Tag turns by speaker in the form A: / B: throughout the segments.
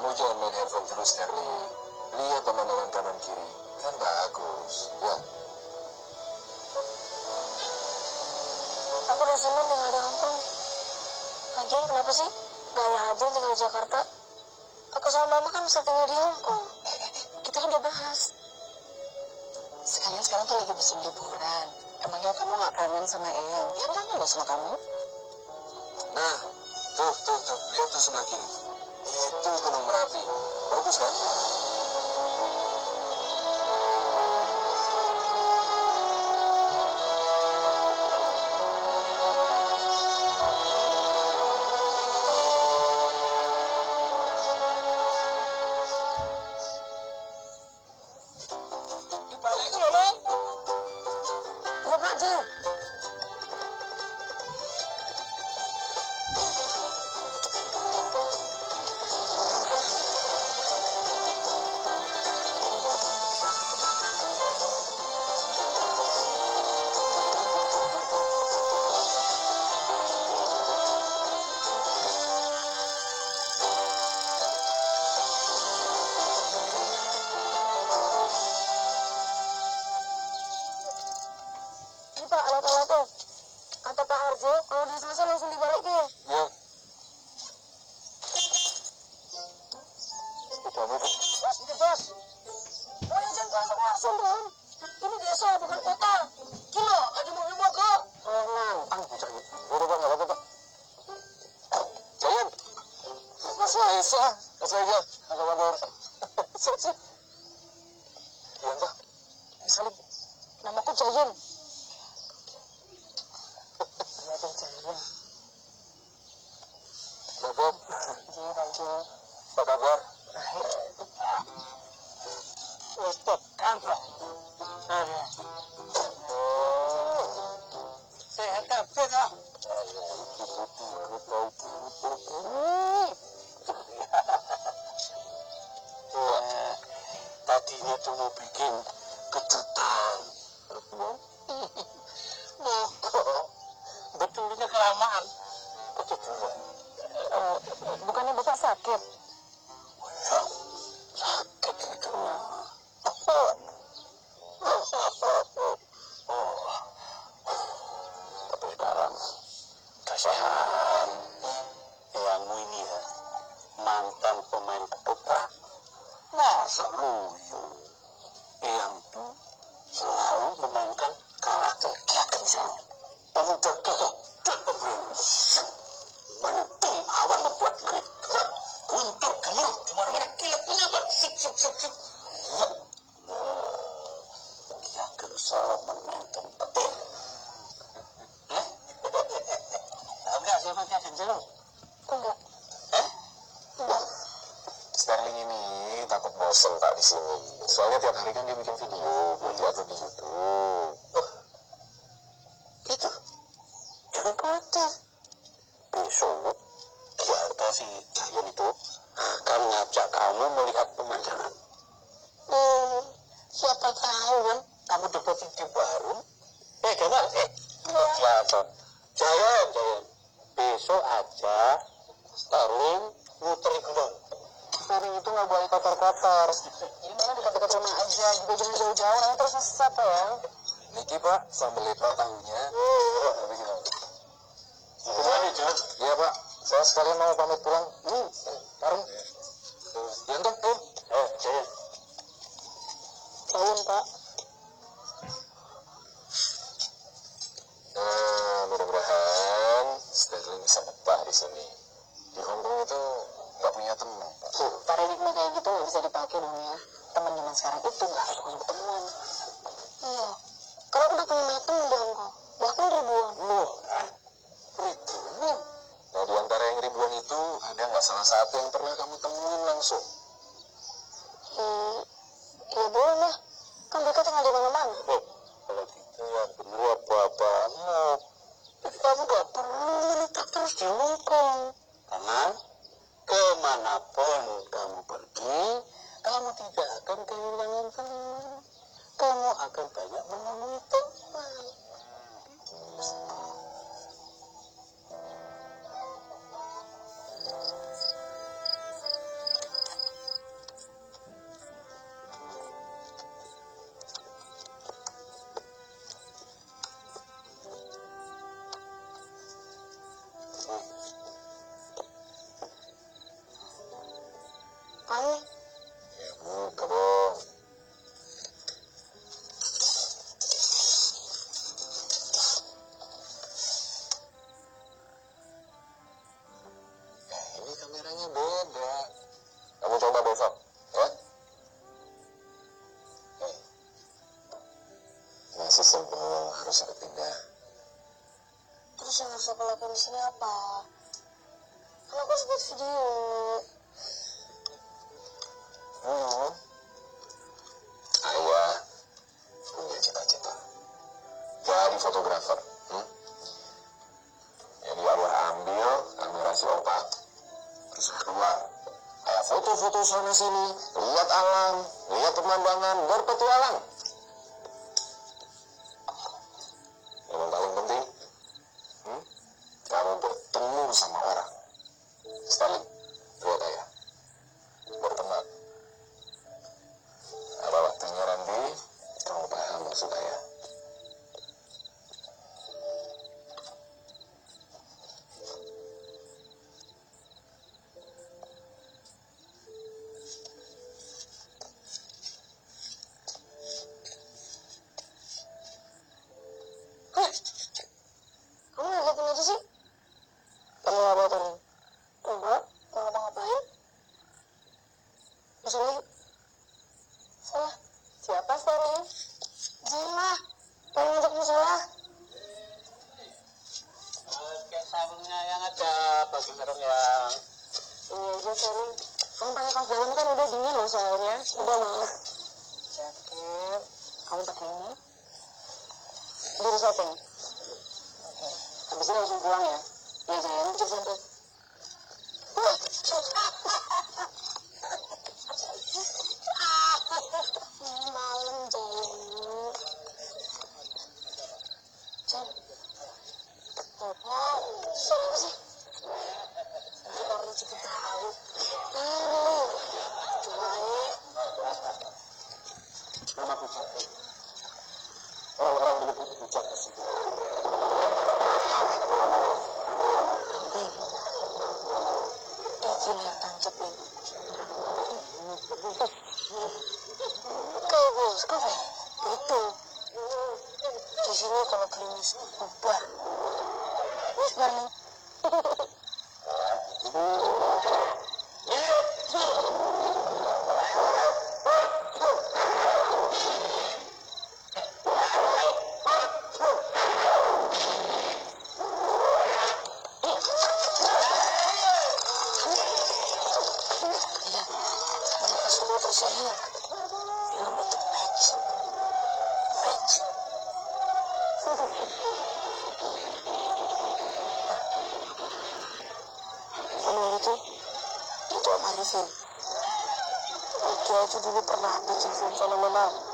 A: Kamu
B: jangan
C: main handphone terus, Sterling. Lihat pemandangan kanan kiri. Kan bagus, ya.
A: Aku udah seneng tinggal di Hongkong. Lagian kenapa sih? Gaya aja tinggal di Jakarta. Aku sama mama kan bisa tinggal di Hongkong. Kita kan udah bahas.
B: Sekalian sekarang tuh lagi musim liburan. Emangnya kamu gak kangen sama Eyang? Eyang kangen loh sama kamu.
C: Nah, tuh, tuh, tuh. Lihat tuh sebelah kiri. Gunung Merapi. Bagus kan? Tadinya tuh mau bikin hari kan dia bikin video buat diupload di gitu. YouTube.
B: Itu jangan khawatir.
C: Besok di atas si Cahyan itu akan ngajak kamu melihat pemandangan sambil pak tahunya oh, gimana? Gimana, Iya Pak, saya sekalian mau pamit pulang. pastikan Karena ke mana pun kamu pergi kamu tidak akan kehilangan teman kamu akan banyak menemui teman.
B: Sini apa? Kan aku sebut video.
C: Hmm. Aiwa ah. punya cita-cita. Ya, jadi fotografer. Hmm? jadi Aiwa ambil amirasi otak. Terus keluar. Ayah foto-foto sana sini lihat alam. Lihat pemandangan. Berpetualang.
B: itu itu Om Arifin aku dulu pernah bikin film fenomenal.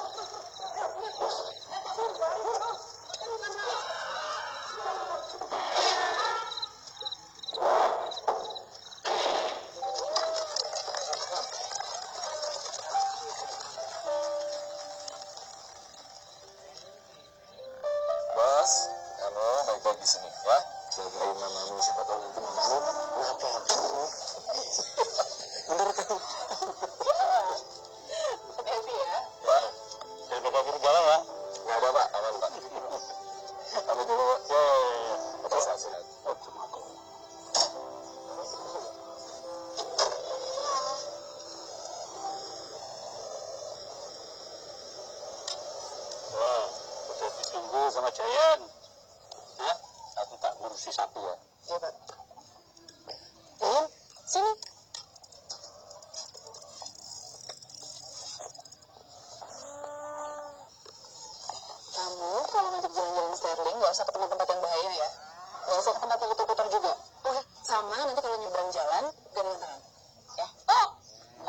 C: ya. Oh,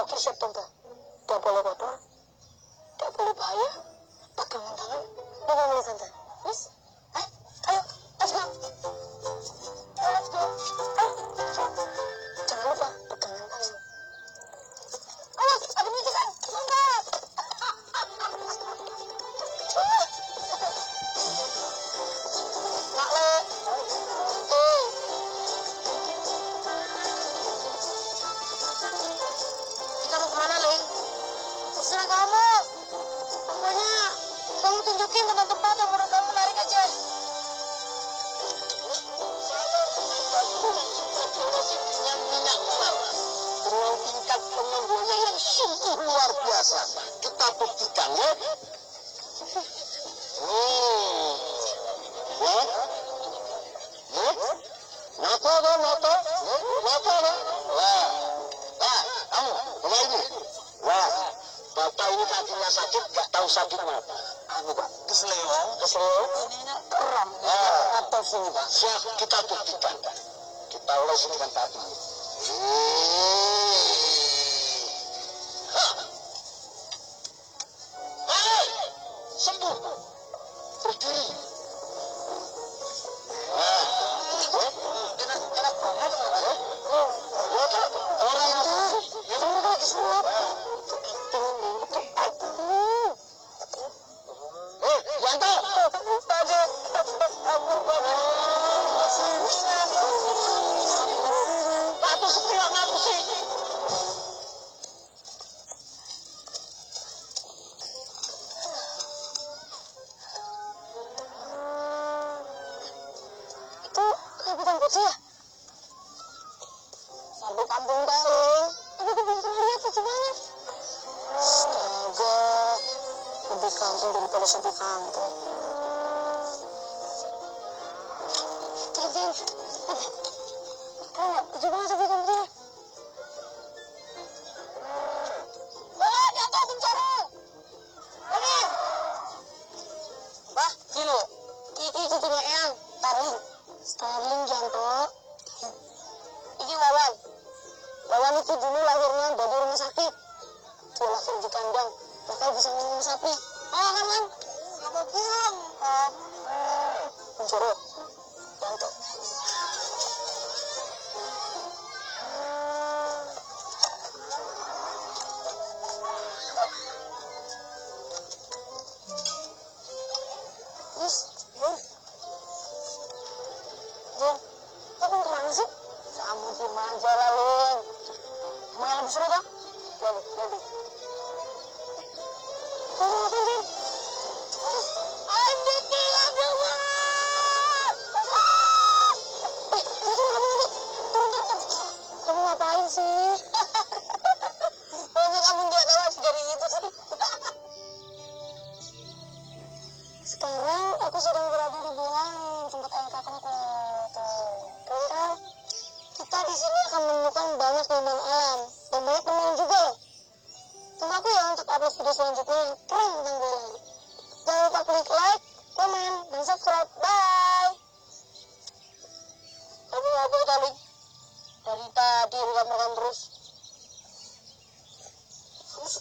B: oke siap tante. Tidak boleh kotor tidak boleh bahaya pegangan tangan. Pegangan tante? Terus walaupun di kandang bakal bisa minum sapi. Ayo, Kaman. Kamu bilang, Kamu. Eh, Jorok.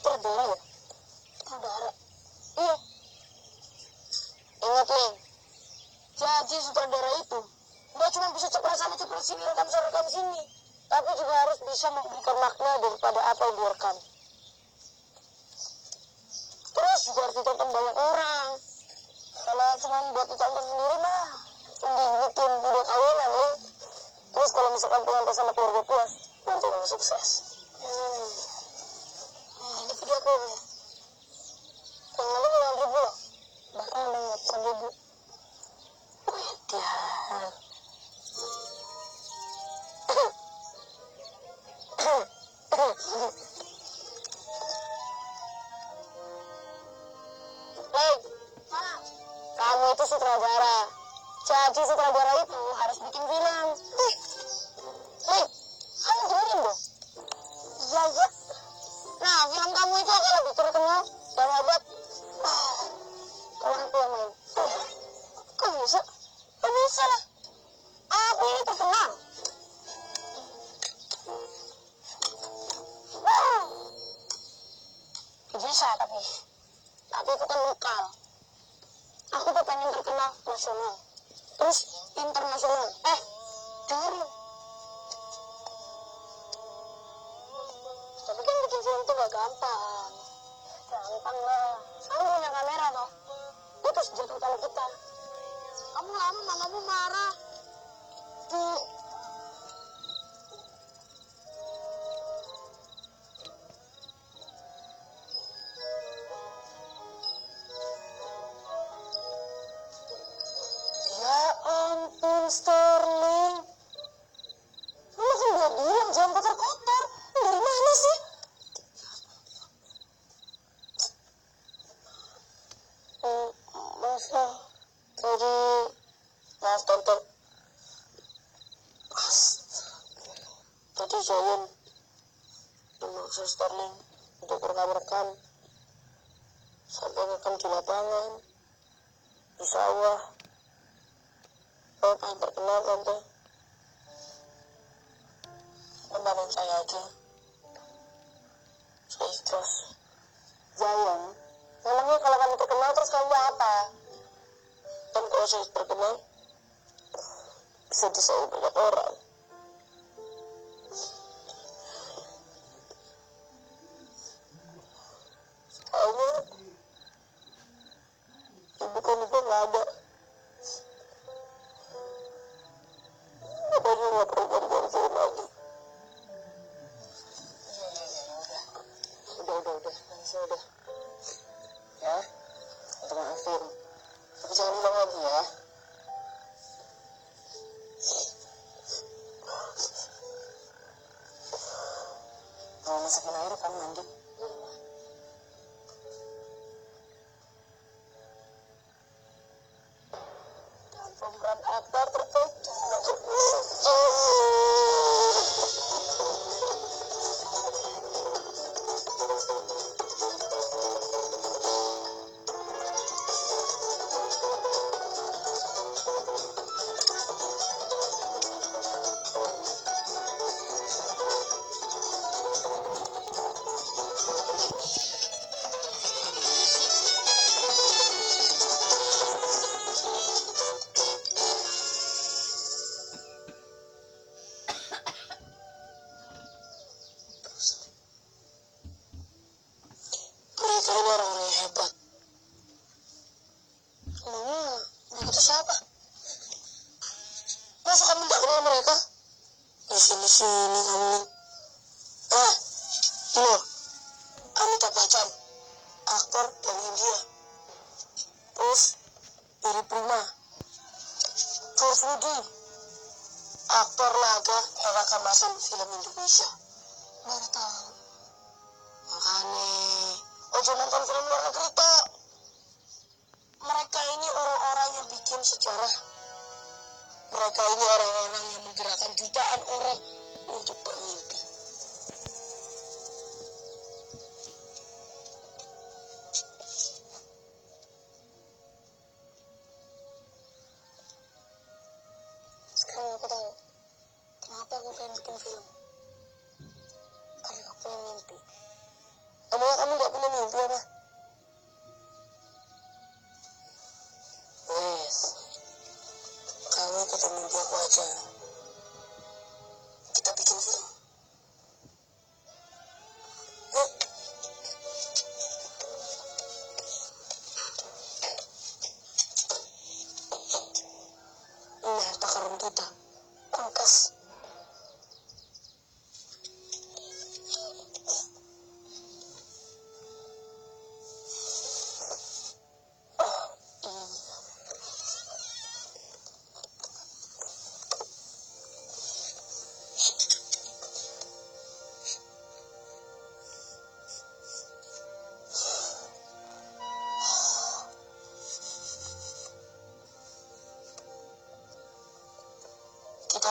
B: Tadoro ya? Tadoro iya. Ingat Leng jadi sutradara itu nggak cuma bisa cepat sana cepat sini rekam sana rekam sini. Tapi juga harus bisa memberikan makna daripada apa yang direkam. Terus juga harus ditonton banyak orang. Kalau cuma buat ditonton sendiri mah. Dibikin buat awelan loh terus kalau misalkan pengen sama keluarga puas nanti sukses. Oh. Bisa tapi, tapi itu kan lokal. Aku tuh pengen terkenal nasional, terus internasional. Eh, dengerin. Tapi kan bikin film tuh gak gampang. Gampang lah. Kamu punya kamera toh. Itu senjata utama kita. Kamu lama mamamu marah. Tuh. Zayan, memangnya kalau kamu terkenal terus kamu apa? Dan kalau saya terkenal, bisa disayang banyak orang. Soalnya, ibu kan ibu nggak ada. Apa juga nggak udah,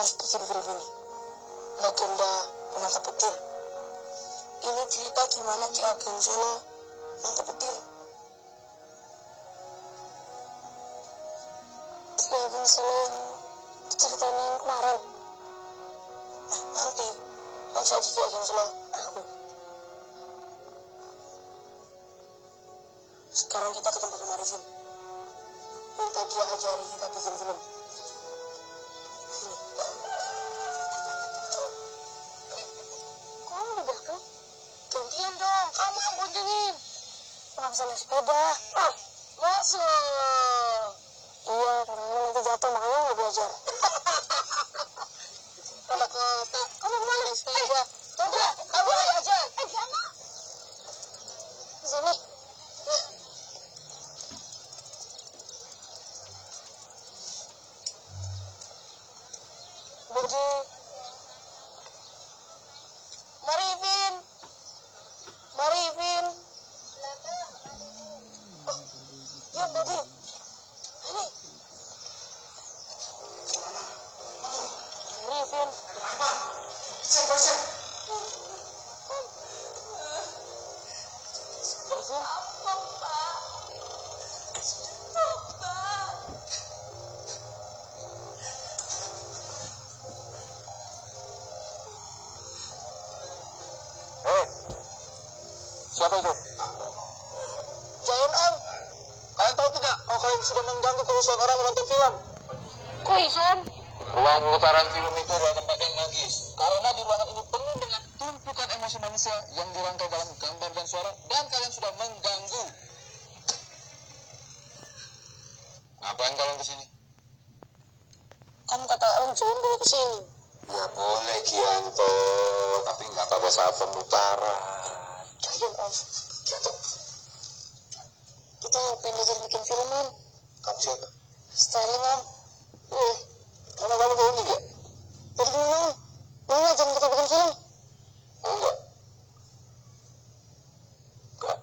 B: Kita harus bikin film ini. Legenda penangkap petir. Ini cerita gimana Ki Ageng Solo nangkap petir. Ki Ageng Solo ceritanya yang kemarin. Nah, nanti harus aja Ki Ageng Solo. Aku. Sekarang kita ke tempat Arifin. Minta dia ajari kita bikin film. Bisa naik sepeda. Ah, masuk. Iya, karena nanti jatuh, makanya nggak belajar. Anak kota, kamu ke mana sepeda?
D: Tahu kalian sudah mengganggu kerusuhan orang menonton film.
B: Ison?
D: Ruang pemutaran film itu adalah tempat yang magis. Karena di ruangan ini penuh dengan tumpukan emosi manusia yang dirangkai dalam gambar dan suara, dan kalian sudah mengganggu. Ngapain kalian ke sini?
B: Kamu kata Om Jun dulu ke sini.
D: Ya boleh Kianto, tapi nggak pada saat pemutaran.
B: Om.
D: Kianto,
B: Kita pengen belajar bikin film, Om.
D: kamu siapa?
B: Sterling, Om.
D: Eh, karena kamu tahu ini nggak?
B: Jadi gimana, Om? Mau ngajarin kita bikin film?
D: Oh enggak. Enggak.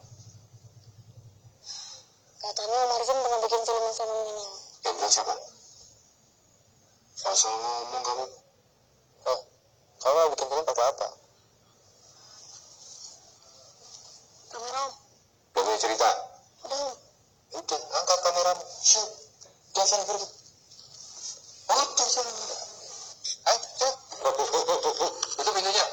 B: Katanya Om Arifin pernah bikin film yang fenomenal.
D: Yang bilang siapa? Asal ngomong kamu. Oh, kamu mau bikin film pakai apa?
B: Kamera, Om.
D: Udah punya cerita?
B: Udah.
D: Udah, angkat kameramu. Jangan. Oh. Ayo. Itu pintunya.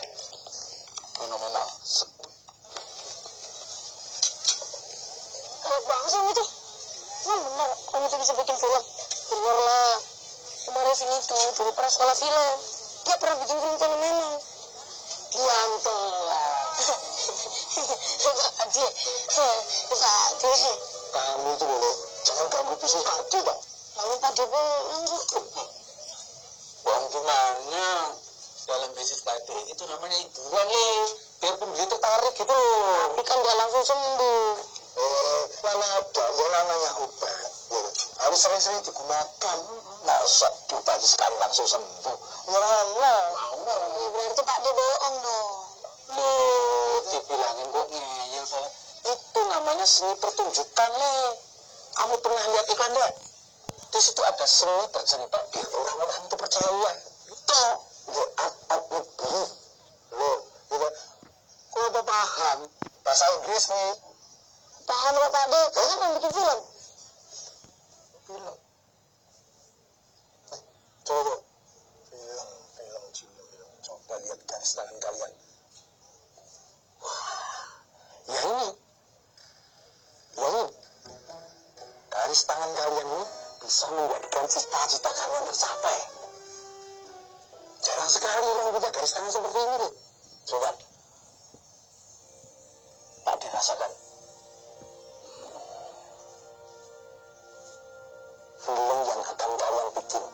B: Benar, Om itu bisa bikin film. Itu dulu pernah sekolah film. Dia pernah bikin film fenomenal. Gianto
D: Kamu itu loh, jangan ganggu pisau hati, Pak.
B: Lalu Pak Adi bohong.
D: Bohong gimana? Dalam bisnis tadi itu namanya hiburan nih. Biar pembeli tertarik gitu loh.
B: Tapi kan dia langsung sembuh.
D: Eh, mana ada yang namanya obat. Harus sering-sering digunakan. Masa sekali langsung sembuh. Mana?
B: Ya, berarti Pak Adi bohong dong.
D: Loh, dibilangin. Itu namanya seni pertunjukan, Le. Kamu pernah lihat iklan, deh? Di situ ada seni dan seni Pak, biar orang-orang itu percaya. Itu. Loh, apa itu? Loh, gitu. Kok apa paham? Bahasa Inggris nih.
B: Paham Pak Adi? Kalian yang bikin film?
D: film. Eh, coba. Film, film, film, film. Coba lihat garis tangan kalian. Wah, ya ini. Ini. Garis tangan kalian ini bisa menjadikan cita-cita kalian tercapai. jarang sekali orang punya garis tangan seperti ini loh. Coba. Tak dirasakan. Film yang akan kalian bikin.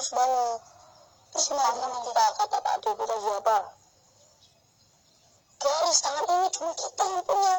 B: Penulis banget. Terus kan kita kata Pak kita siapa? Garis tangan ini cuma kita yang punya.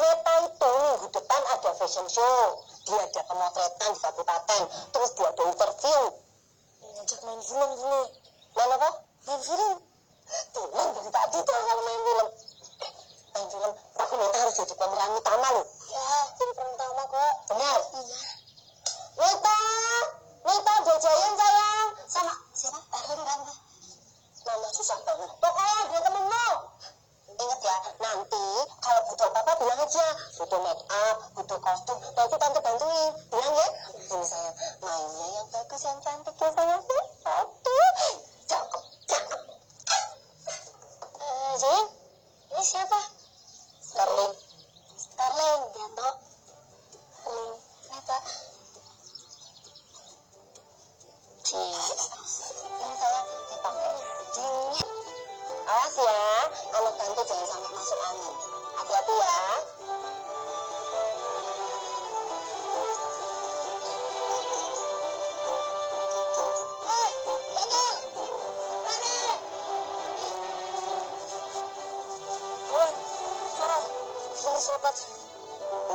B: Neta itu minggu depan ada fashion show. Dia ada pemotretan di kabupaten. Terus dia ada interview. Ngajak main film dulu. Main apa? Main film. Tuh, dari tadi tuh kalau main film. Main film, tapi Neta harus jadi pemeran utama loh. Ya, jadi pemeran utama kok. Benar? Iya. Neta, Neta jajayan sayang. Sama siapa? Tante. Nama susah banget. Pokoknya dia temenmu. Ingat ya, nanti kalau butuh apa-apa bilang aja. Butuh make up, butuh kostum, nanti tante bantuin. Bilang ya. Ini sayang, mainnya yang bagus, yang cantik ya sayang. Aduh, cakep, cakep. Eh, Jin, ini siapa? Starling,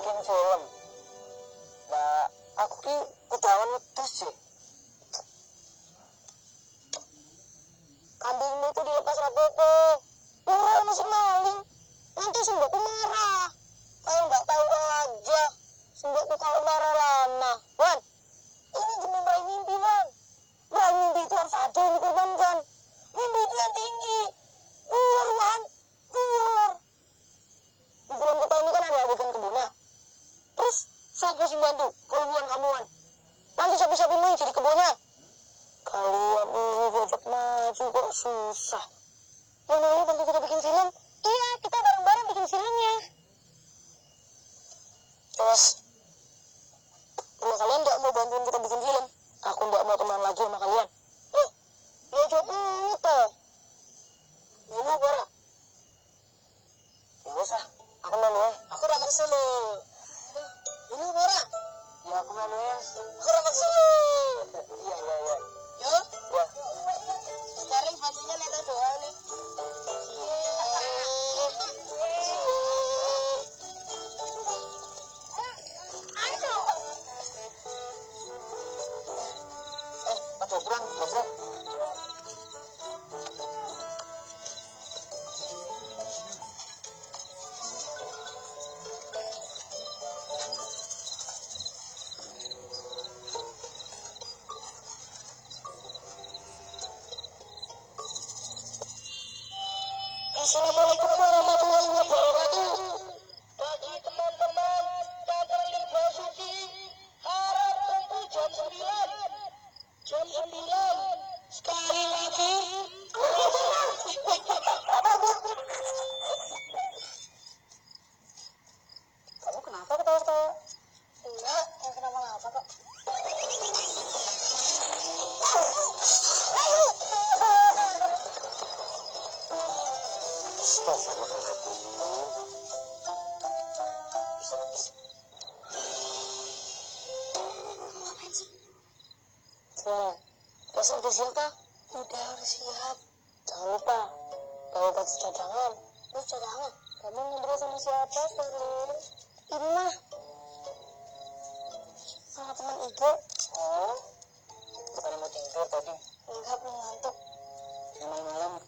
B: bikin film. Nah, aku ki kudawan wedhus sih. Kambingmu itu dilepas rapopo. Murah masuk maling. Nanti sembokku marah. Kalau nggak tahu aja. Sembokku kalau marah lama. Wan, ini cuma meraih mimpi, Wan. Meraih mimpi itu harus ada yang dikorbankan. Mimpi itu yang tinggi. Keluar, Wan. Keluar. Di dalam kota ini kan ada adegan kebunnya. Terus, siapa sih bantu? Keluhan kamu, Wan. Nanti siapa-siapamu yang jadi kebunnya. Kalian ini diajak maju kok susah. Yang namanya bantu kita bikin film. Iya, kita bareng-bareng bikin filmnya. Terus, kalau kalian nggak mau bantuin kita bikin film, aku nggak mau teman lagi sama kalian. Oh, ya coba itu. Ini apa? Ya usah, aku malu ya. Aku udah lo. Ini apa? Ya aku ya. Aku udah maksa lo. Iya, iya, iya. Yo, ya. Sekarang bantunya neta doa Shabbat. cuman ide oh bukan mau tidur tadi. Enggak belum ngantuk. Ya, malam-malam.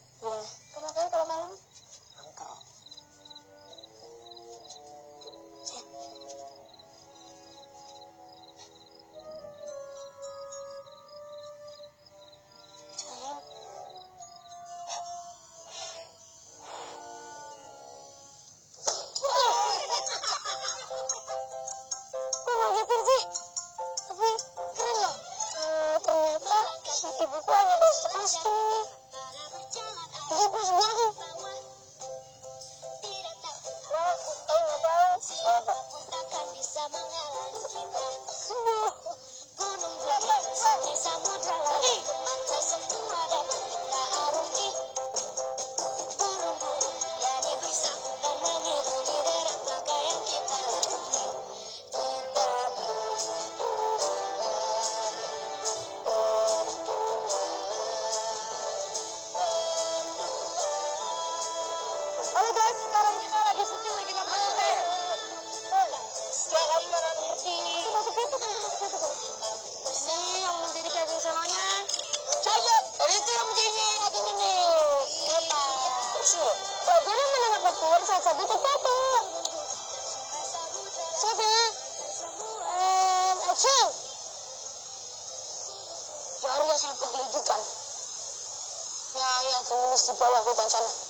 B: depan sana.